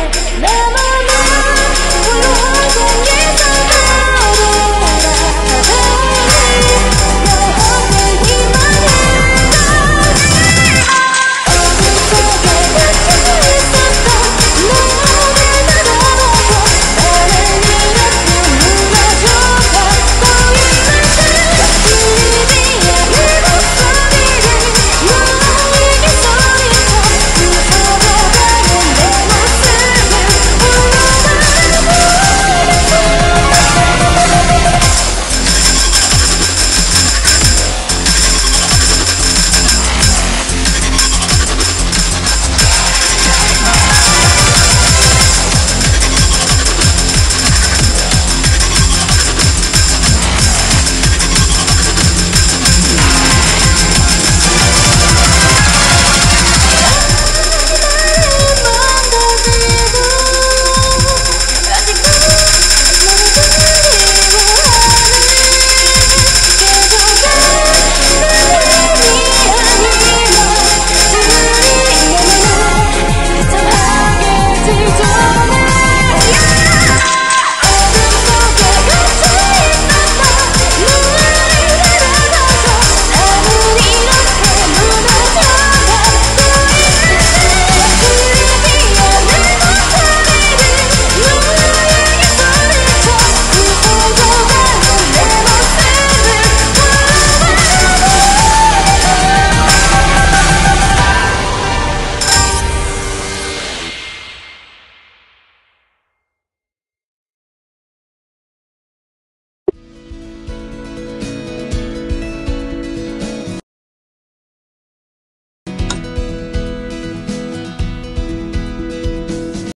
Love